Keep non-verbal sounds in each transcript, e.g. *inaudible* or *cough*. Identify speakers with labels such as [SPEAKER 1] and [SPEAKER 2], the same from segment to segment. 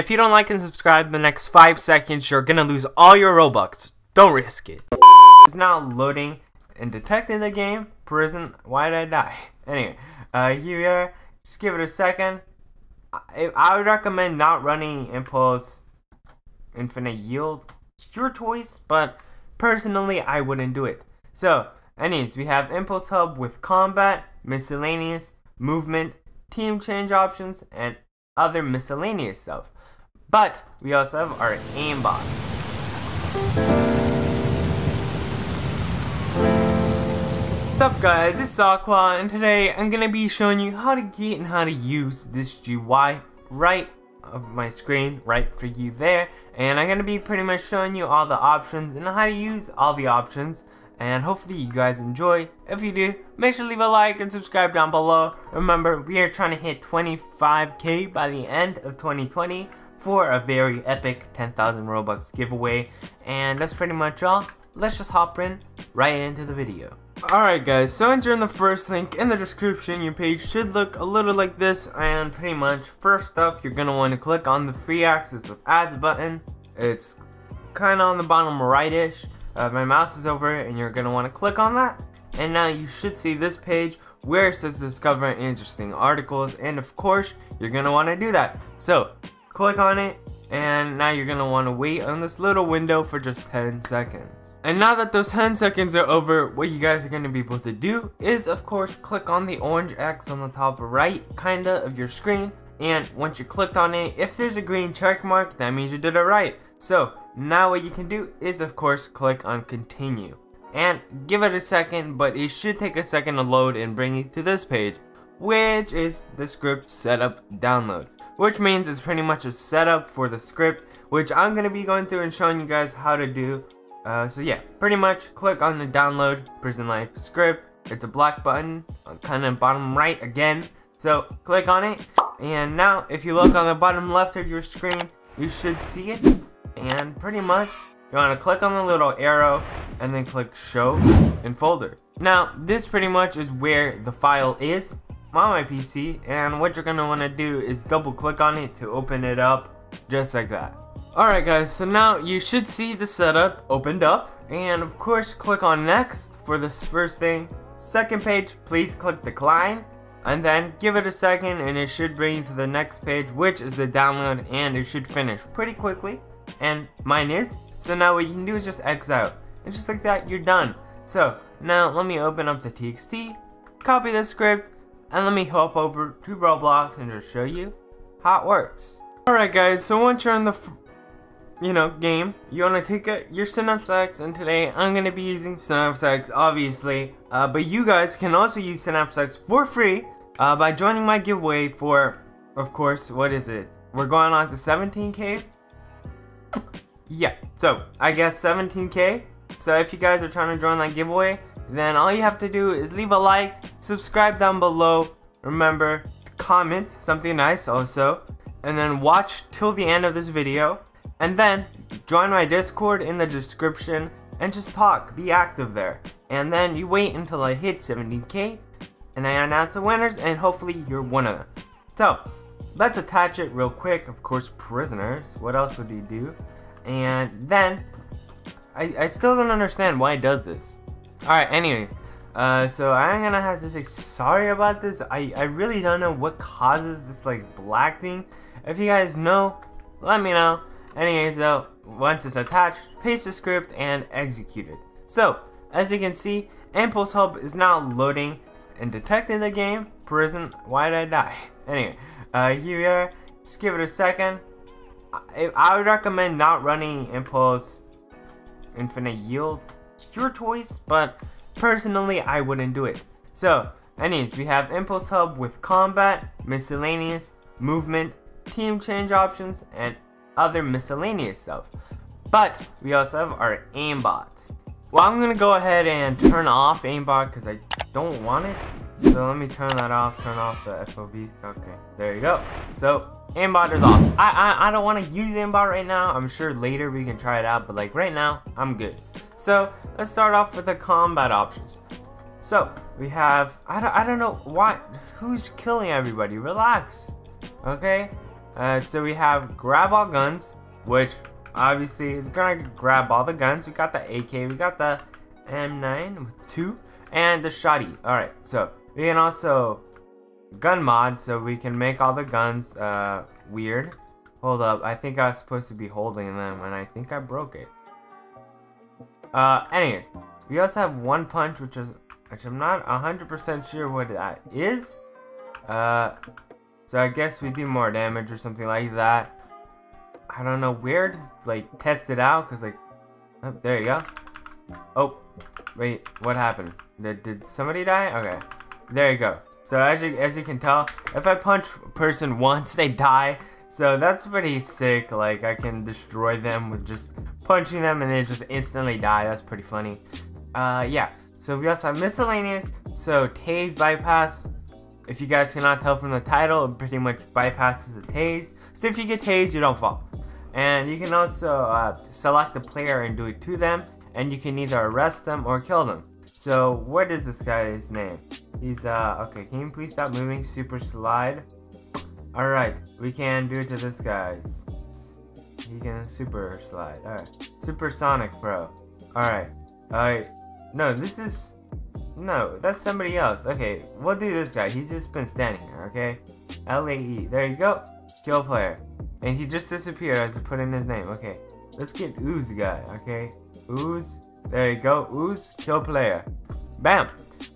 [SPEAKER 1] If you don't like and subscribe in the next 5 seconds, you're gonna lose all your Robux. Don't risk it. *laughs* It's now loading and detecting the game. Prison. Why did I die? *laughs* Anyway, uh, here we are. Just give it a second. I, I would recommend not running Impulse Infinite Yield. It's your choice, but personally, I wouldn't do it. So, anyways, we have Impulse Hub with combat, miscellaneous, movement, team change options, and other miscellaneous stuff. But we also have our aimbot. What's up guys, it's Aqua, and today I'm gonna be showing you how to get and how to use this GUI right of my screen, right for you there. And I'm gonna be pretty much showing you all the options and how to use all the options. And hopefully you guys enjoy. If you do, make sure to leave a like and subscribe down below. Remember, we are trying to hit 25k by the end of 2020 for a very epic 10,000 Robux giveaway. And that's pretty much all. Let's just hop in right into the video. Alright guys, so entering the first link in the description, your page should look a little like this, and pretty much, first up, you're going to want to click on the free access with ads button. It's kind of on the bottom right-ish. Uh, my mouse is over it, and you're going to want to click on that. And now you should see this page where it says discover interesting articles, and of course, you're going to want to do that. So, click on it, and now you're want to wait on this little window for just 10 seconds. And now that those 10 seconds are over, what you guys are to be able to do is, of course, click on the orange X on the top right, kinda, of your screen. And once you clicked on it, if there's a green check mark, that means you did it right. So, now what you can do is, of course, click on continue. And give it a second, but it should take a second to load and bring you to this page, which is the script setup download. Which means it's pretty much a setup for the script, which I'm going to be going through and showing you guys how to do uh, so yeah, pretty much click on the download Prison Life script. It's a black button, uh, kind of bottom right again. So click on it, and now if you look on the bottom left of your screen, you should see it. And pretty much, you want to click on the little arrow, and then click Show in Folder. Now, this pretty much is where the file is my PC, and what you're want to do is double click on it to open it up, just like that. Alright guys, so now you should see the setup opened up and of course click on next for this first thing. Second page, please click decline and then give it a second and it should bring you to the next page which is the download and it should finish pretty quickly and mine is. So now what you can do is just X out and just like that you're done. So now let me open up the TXT, copy the script and let me hop over to Roblox and just show you how it works. Alright guys, so once you're in the you know, game, you want to take a, your Synapse X, and today I'm going to be using Synapse X, obviously. Uh, but you guys can also use Synapse X for free uh, by joining my giveaway for, of course, what is it? We're going on to 17k? yeah, so I guess 17k. So if you guys are trying to join that giveaway, then all you have to do is leave a like, subscribe down below, remember, to comment something nice also, and then watch till the end of this video and then join my Discord in the description and just talk, be active there. And then you wait until I hit 17k and I announce the winners and hopefully you're one of them. So, let's attach it real quick. Of course, prisoners. What else would he do? And then, I, I still don't understand why it does this. Alright, anyway. Uh, so I'm gonna have to say sorry about this. I, I really don't know what causes this like black thing. If you guys know, let me know. Anyways though, once it's attached, paste the script and execute it. So, as you can see, Impulse Hub is now loading and detecting the game. Prison, why did I die? *laughs* Anyway, uh, here we are. Just give it a second. I, I would recommend not running Impulse Infinite Yield. It's your choice, but personally, I wouldn't do it. So, anyways, we have Impulse Hub with combat, miscellaneous, movement, team change options, and other miscellaneous stuff. But we also have our aimbot. Well, I'm gonna go ahead and turn off aimbot because I don't want it. So let me turn that off, turn off the FOV. Okay, there you go. So aimbot is off. I, I, I don't want to use aimbot right now. I'm sure later we can try it out, but like right now, I'm good. So let's start off with the combat options. So we have, I don't, I don't know why, who's killing everybody? Relax, okay? Uh, so we have grab all guns, which obviously is gonna grab all the guns. We got the AK, we got the M9 with two, and the shotty. Alright, so we can also gun mod, so we can make all the guns uh, weird. Hold up, I think I was supposed to be holding them, and I think I broke it. Uh, anyways, we also have one punch, which is, which I'm not 100% sure what that is. Uh, so I guess we do more damage or something like that. I don't know where to, like, test it out, because, like, oh, there you go. Oh, wait, what happened? Did, did somebody die? Okay, there you go. So as you, as you can tell, if I punch a person once, they die. So that's pretty sick, like, I can destroy them with just punching them and they just instantly die. That's pretty funny. Uh, yeah. So we also have miscellaneous. So tase bypass. If you guys cannot tell from the title, it pretty much bypasses the tase. So if you get tased, you don't fall. And you can also uh, select the player and do it to them. And you can either arrest them or kill them. So what is this guy's name? He's, uh, okay, can you please stop moving? Super slide. Alright, we can do it to this guy. He can super slide. Alright. Supersonic bro. Alright. Alright. No, this is... No, that's somebody else. Okay, we'll do this guy. He's just been standing here, okay? L-A-E. There you go. Kill player. And he just disappeared as I put in his name. Okay. Let's get Ooze guy, okay? Ooze. There you go. Ooze. Kill player. Bam.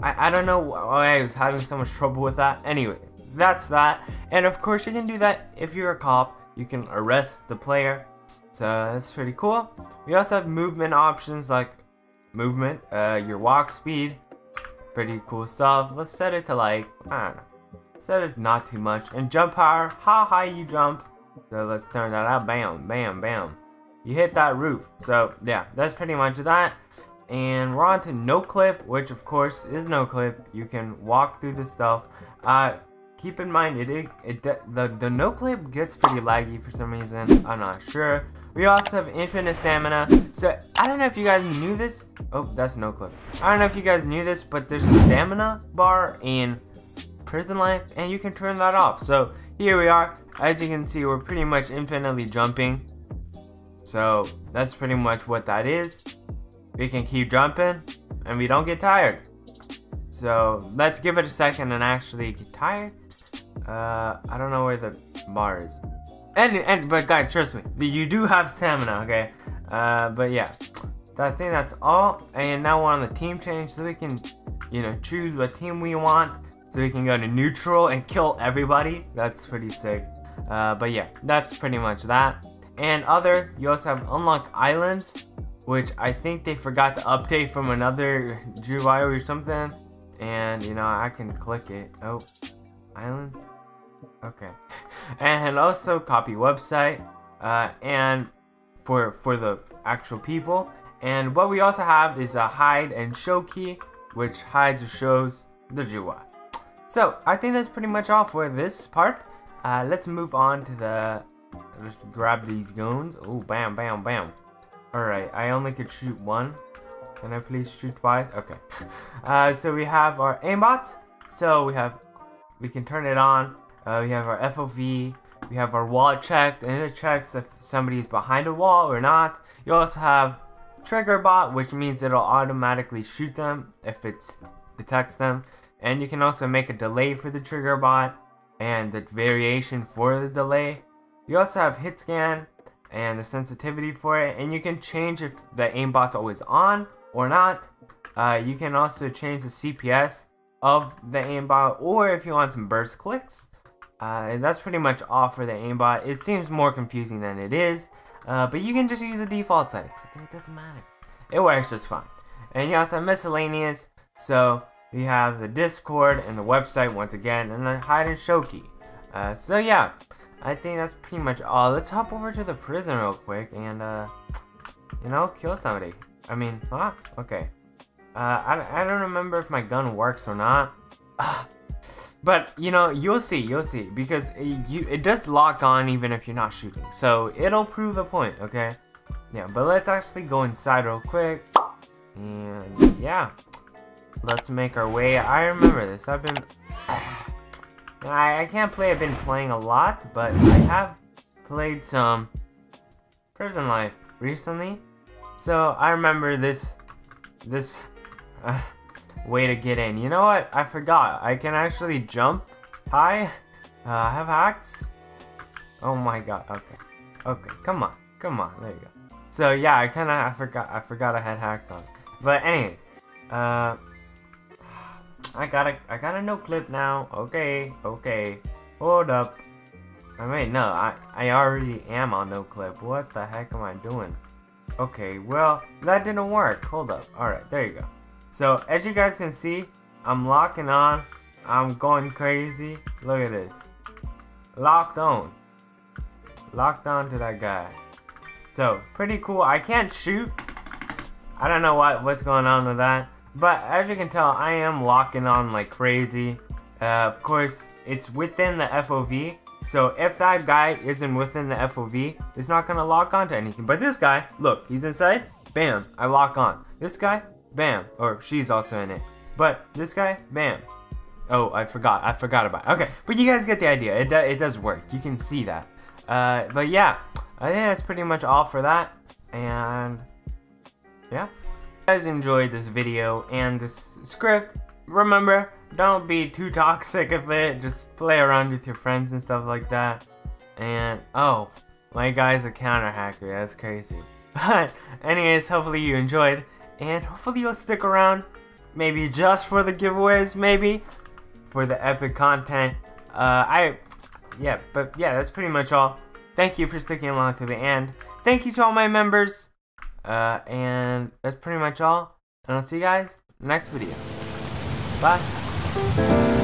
[SPEAKER 1] I, I don't know why I was having so much trouble with that. Anyway, that's that. And of course, you can do that if you're a cop you can arrest the player. So that's pretty cool. We also have movement options like movement, uh, your walk speed, pretty cool stuff. Let's set it to like, I don't know, set it not too much. And jump power, how high you jump. So let's turn that out, bam, bam, bam. You hit that roof. So yeah, that's pretty much that. And we're on to no clip, which of course is no clip. You can walk through the stuff. Uh, keep in mind it, it, it the, the no clip gets pretty laggy for some reason. I'm not sure. We also have infinite stamina. So I don't know if you guys knew this. Oh, that's no clip. I don't know if you guys knew this, but there's a stamina bar in prison life and you can turn that off. So here we are. As you can see, we're pretty much infinitely jumping. So that's pretty much what that is. We can keep jumping and we don't get tired. So let's give it a second and actually get tired. Uh, I don't know where the bar is. And, and but guys, trust me, you do have stamina, okay? Uh, but yeah, I think that's all. And now we're on the team change, so we can, you know, choose what team we want. So we can go to neutral and kill everybody. That's pretty sick. Uh, but yeah, that's pretty much that. And other, you also have unlock islands, which I think they forgot to update from another GUI or something. And you know, I can click it. Oh, islands. Okay. *laughs* And also copy website uh, and for for the actual people. And what we also have is a hide and show key, which hides or shows the GUI. So I think that's pretty much all for this part. Uh, let's move on to the. Let's grab these guns. Oh, bam, bam, bam. Alright, I only could shoot one. Can I please shoot twice? Okay. *laughs* Uh, so we have our aimbot. So we have, we can turn it on. Uh, we have our FOV, we have our wall checked, and it checks if somebody's behind a wall or not. You also have trigger bot, which means it'll automatically shoot them if it detects them. And you can also make a delay for the trigger bot and the variation for the delay. You also have hit scan and the sensitivity for it, and you can change if the aimbot's always on or not. Uh, you can also change the CPS of the aimbot, or if you want some burst clicks, uh, and that's pretty much all for the aimbot. It seems more confusing than it is, uh, but you can just use the default settings. Okay, it doesn't matter. It works just fine. And you also have miscellaneous. So we have the Discord and the website once again, and the hide and show key. Uh, so yeah, I think that's pretty much all. Let's hop over to the prison real quick and uh, you know, kill somebody. I mean, huh? Okay. Uh, I, I don't remember if my gun works or not. But, you know, you'll see, you'll see. Because it, you, it does lock on even if you're not shooting. So, it'll prove the point, okay? Yeah, but let's actually go inside real quick. And, yeah. Let's make our way. I remember this. I've been... *sighs* I, I can't play I've been playing a lot, but I have played some Prison Life recently. So I remember this, this *sighs* uh, way to get in. You know what? I forgot. I can actually jump high. Uh, I have hacks. Oh my god. Okay. Okay. Come on. Come on. There you go. So yeah, I kind of I forgot I forgot I had hacks on. But anyways, uh, *sighs* I got a I got a no clip now. Okay. Okay. Hold up. I mean, no, I, I already am on no clip. What the heck am I doing? Okay, well, that didn't work. Hold up. Alright, there you go. So, as you guys can see, I'm locking on. I'm going crazy. Look at this. Locked on. Locked on to that guy. So, pretty cool. I can't shoot. I don't know what what's going on with that. But, as you can tell, I am locking on like crazy. Uh, of course, it's within the FOV. So if that guy isn't within the FOV, it's not gonna lock onto anything. But this guy, look, he's inside, bam, I lock on. This guy, bam, or she's also in it. But this guy, bam. Oh, I forgot, I forgot about it. Okay, but you guys get the idea, it, it does work, you can see that. Uh, but yeah, I think that's pretty much all for that, and yeah. If you guys enjoyed this video and this script, remember, don't be too toxic of it. Just play around with your friends and stuff like that. And, oh, my guy's a counter hacker. That's crazy. *laughs* But, anyways, hopefully you enjoyed. And hopefully you'll stick around. Maybe just for the giveaways, maybe. For the epic content. Uh, I, yeah, but yeah, that's pretty much all. Thank you for sticking along to the end. Thank you to all my members. Uh, and that's pretty much all. And I'll see you guys next video. Bye.